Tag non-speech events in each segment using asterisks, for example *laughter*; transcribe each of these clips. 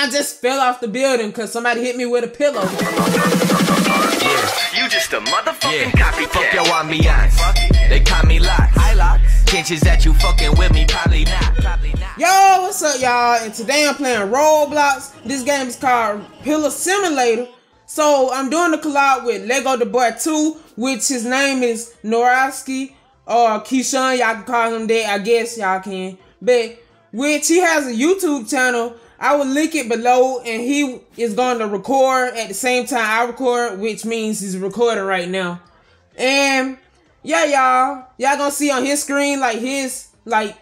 I just fell off the building because somebody hit me with a pillow. Yeah. You just a motherfucking yeah. copycat. Fuck your ambiance. They caught me locked. Chances that you fucking with me, probably not. Probably not. Yo, what's up, y'all? And today I'm playing Roblox. This game is called Pillow Simulator. So I'm doing the collab with Lego the Boy 2, which his name is Norowski or Keyshawn. Y'all can call him that. I guess y'all can. But which he has a YouTube channel. I will link it below and he is going to record at the same time I record, which means he's recording right now. And yeah, y'all, y'all gonna see on his screen like his, like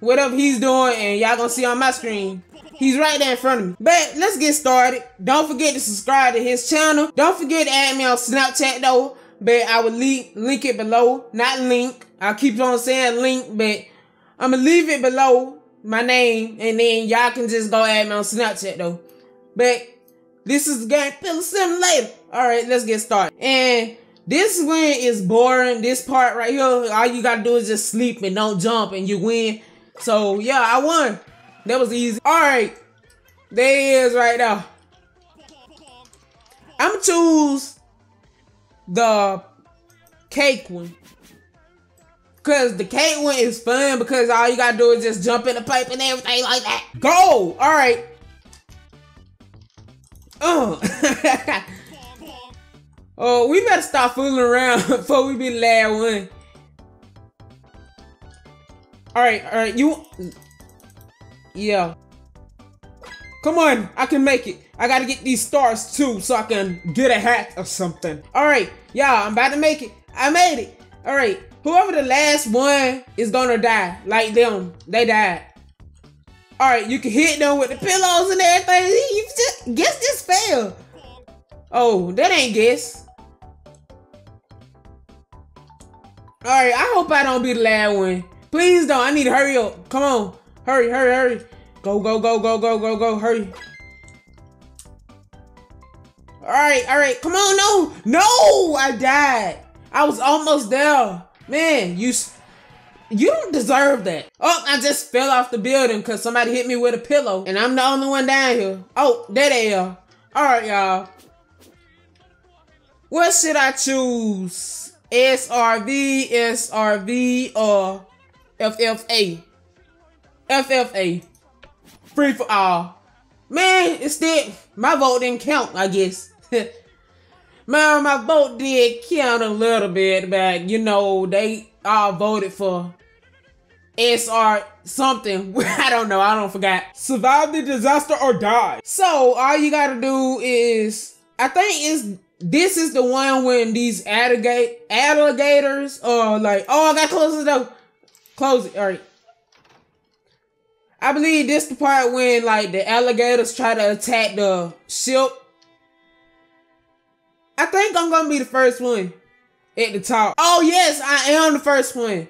whatever he's doing and y'all gonna see on my screen. He's right there in front of me. But let's get started. Don't forget to subscribe to his channel. Don't forget to add me on Snapchat though. But I will link, link it below. Not link. I keep on saying link, but I'm gonna leave it below my name, and then y'all can just go add me on Snapchat though. But this is the game Pillow Simulator. All right, let's get started. And this win is boring. This part right here, all you gotta do is just sleep and don't jump, and you win. So yeah, I won. That was easy. All right, there he is right now. I'm gonna choose the cake one. Cause the cake one is fun because all you gotta do is just jump in the pipe and everything like that. Go! Alright. Oh. *laughs* oh, we better stop fooling around *laughs* before we be the last one. Alright, alright, you Yeah. Come on, I can make it. I gotta get these stars too so I can get a hat or something. Alright, yeah, I'm about to make it. I made it. Alright, Whoever the last one is gonna die, like them, they died. All right, you can hit them with the pillows and everything. You just guess just fail. Oh, that ain't guess. All right, I hope I don't be the last one. Please don't. I need to hurry up. Come on, hurry, hurry, hurry. Go, go, go, go, go, go, go. Hurry. All right, all right. Come on, no, no. I died. I was almost there. Man, you you don't deserve that. Oh, I just fell off the building because somebody hit me with a pillow, and I'm the only one down here. Oh, there they are. All right, y'all. What should I choose? SRV, SRV, or FFA? FFA. Free for all. Man, it's still my vote didn't count, I guess. *laughs* Man, my vote did count a little bit but You know, they all voted for SR something. *laughs* I don't know. I don't forgot. Survive the disaster or die. So all you gotta do is, I think is this is the one when these alligator alligators are like, oh, I gotta close the door. Close it. All right. I believe this the part when like the alligators try to attack the ship I think I'm gonna be the first one at the top. Oh yes, I am the first one.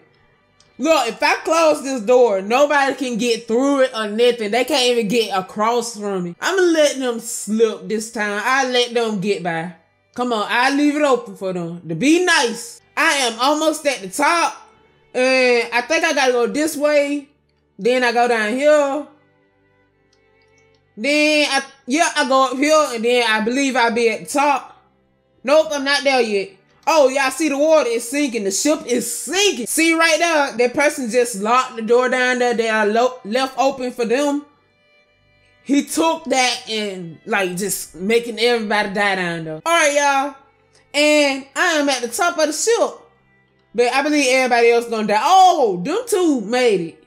Look, if I close this door, nobody can get through it or nothing. They can't even get across from me. I'm gonna let them slip this time. I let them get by. Come on, I leave it open for them to be nice. I am almost at the top. And I think I gotta go this way. Then I go down here. Then I yeah, I go up here and then I believe I'll be at the top. Nope, I'm not there yet. Oh, y'all see the water is sinking. The ship is sinking. See right there, that person just locked the door down there. They are left open for them. He took that and like just making everybody die down there. All right, y'all. And I am at the top of the ship. But I believe everybody else gonna die. Oh, them two made it.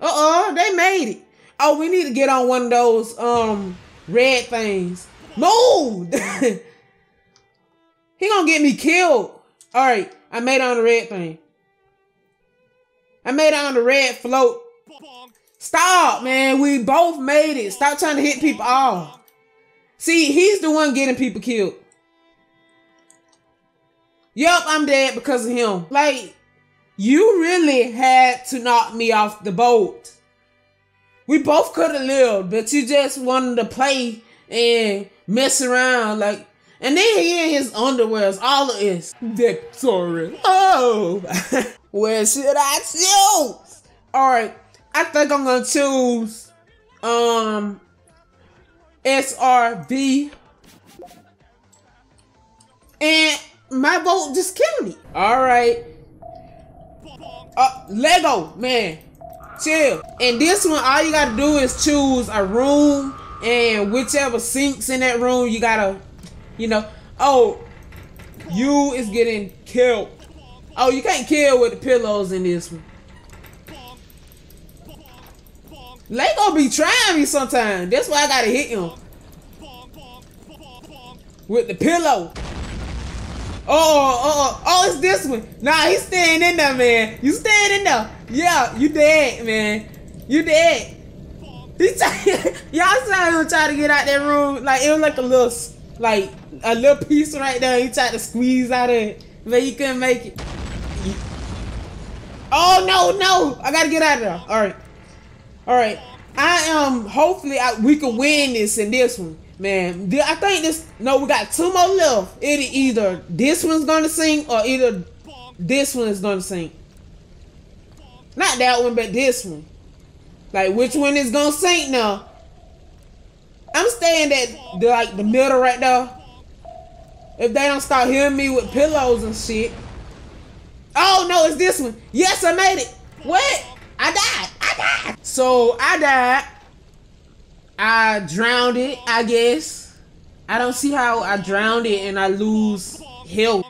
Uh-uh, they made it. Oh, we need to get on one of those um red things. Move! *laughs* He gonna get me killed. All right, I made on the red thing. I made on the red float. Stop, man. We both made it. Stop trying to hit people off. See, he's the one getting people killed. Yup, I'm dead because of him. Like, you really had to knock me off the boat. We both could have lived, but you just wanted to play and mess around. Like, and then he in his underwears, all of his Victoria. Oh, *laughs* where should I choose? All right, I think I'm gonna choose. Um, SRV. And my vote just killed me. All right. Uh, Lego, man. Chill. And this one, all you gotta do is choose a room and whichever sinks in that room, you gotta, you know. Oh, you is getting killed. Oh, you can't kill with the pillows in this one. Lego be trying me sometimes. That's why I gotta hit him. With the pillow. Oh, oh, oh, oh, oh, it's this one. Nah, he's staying in there, man. You staying in there. Yeah, you dead, man. You dead. *laughs* Y'all saw him try to get out that room. Like, it was like a little, like, a little piece right there. He tried to squeeze out of it, but he couldn't make it. Oh, no, no. I gotta get out of there. All right. All right. I am, hopefully, I, we can win this in this one. Man, I think this. No, we got two more left. It either this one's gonna sink or either this one is gonna sink. Not that one, but this one. Like which one is gonna sink now? I'm staying at the, like the middle right there. If they don't start hitting me with pillows and shit. Oh no, it's this one. Yes, I made it. What? I died. I died. So I died. I drowned it, I guess. I don't see how I drowned it and I lose health.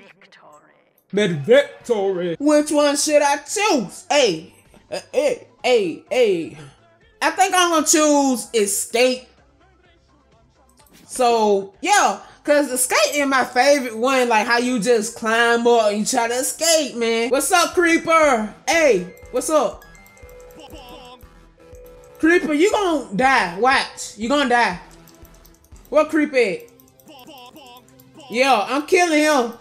But victory. Which one should I choose? Hey, uh, hey, hey, hey. I think I'm gonna choose escape. So yeah, cause escape is my favorite one. Like how you just climb up and you try to escape, man. What's up, creeper? Hey, what's up? Creeper, you gonna die. Watch. You gonna die. What Creeper at? Yo, I'm killing him.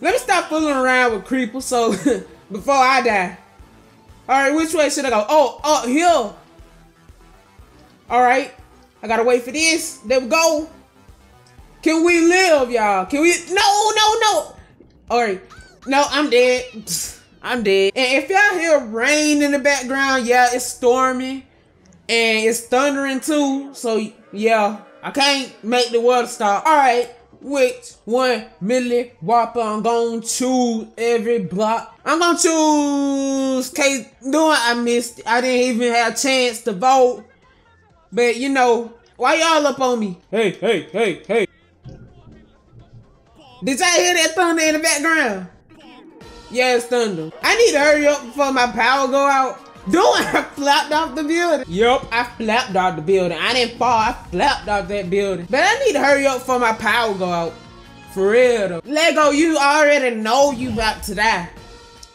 Let me stop fooling around with Creeper so *laughs* before I die. Alright, which way should I go? Oh, up here. Alright. I gotta wait for this. There we go. Can we live, y'all? Can we? No, no, no. Alright. No, I'm dead. *laughs* I'm dead. And if y'all hear rain in the background, yeah, it's storming and it's thundering too. So yeah, I can't make the water stop. All right, which one milli whopper I'm gonna choose every block. I'm gonna choose K. Doing I missed. I didn't even have a chance to vote. But you know, why y'all up on me? Hey, hey, hey, hey. Did y'all hear that thunder in the background? Yeah, it's thunder. I need to hurry up before my power go out. *laughs* Doing, I flapped off the building. Yup, I flapped off the building. I didn't fall, I flapped off that building. But I need to hurry up before my power go out. For real though. Lego, you already know you about to die.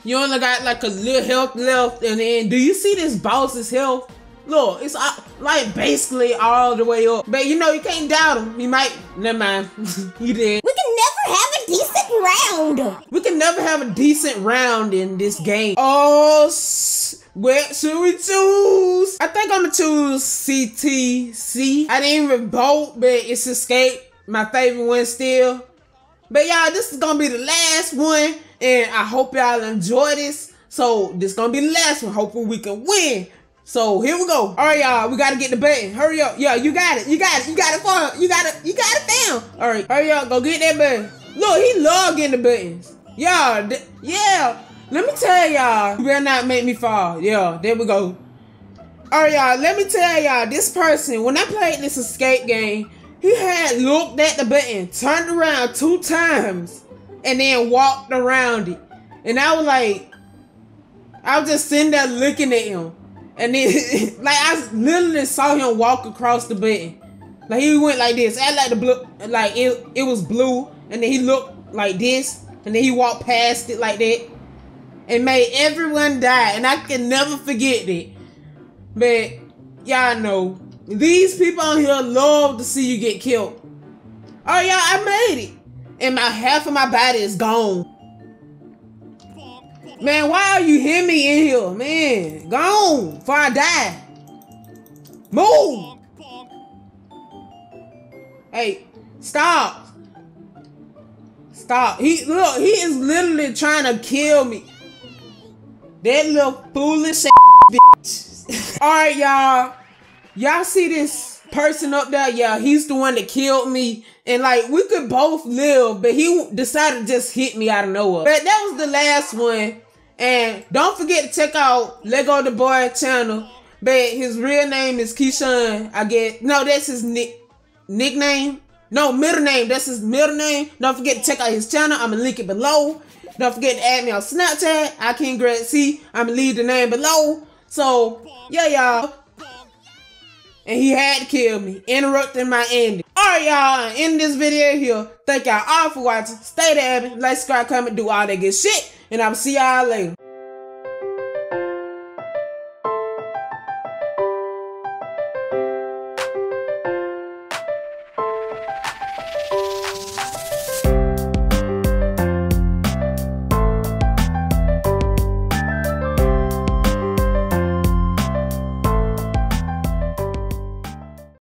You only got like a little health left. And then, do you see this boss's health? Look, it's uh, like basically all the way up. But you know, you can't doubt him. He might. Never mind. *laughs* he did. We can never have a decent round. We can never have a decent round in this game. Oh, where should we choose? I think I'm gonna choose CTC. I didn't even vote, but it's Escape. My favorite one still. But y'all, this is gonna be the last one, and I hope y'all enjoy this. So this gonna be the last one. Hopefully we can win. So here we go. All right, y'all. We gotta get the button. Hurry up. Yeah, you got it. You got it. You got it for You got it. You got it down. All right. Hurry up. Go get that button. Look, he love getting the buttons. Y'all. Yeah. Let me tell y'all. You better not make me fall. Yeah. There we go. All right, y'all. Let me tell y'all. This person, when I played this escape game, he had looked at the button, turned around two times, and then walked around it. And I was like, I was just sitting there looking at him. And then, *laughs* like, I literally saw him walk across the button. Like, he went like this. I like the blue, like, it, it was blue. And then he looked like this. And then he walked past it like that. And made everyone die. And I can never forget it. But, y'all know, these people on here love to see you get killed. Oh, y'all, I made it. And my half of my body is gone. Man, why are you hitting me in here? Man, gone before I die. Move. Hey, stop. Stop. He look, he is literally trying to kill me. That little foolish bitch. *laughs* Alright, y'all. y'all see this person up there? Yeah, he's the one that killed me. And like, we could both live, but he decided to just hit me out of nowhere. But that was the last one. And don't forget to check out Lego the Boy channel. But his real name is Keyshawn. I get no, that's his nick nickname. No, middle name. That's his middle name. Don't forget to check out his channel. I'm gonna link it below. Don't forget to add me on Snapchat. iKingGregC. I'm gonna leave the name below. So yeah, y'all. And he had to kill me, interrupting my ending. Alright, y'all, in this video here. Thank y'all all for watching. Stay there, like, subscribe, comment, do all that good shit. And I'll see y'all later.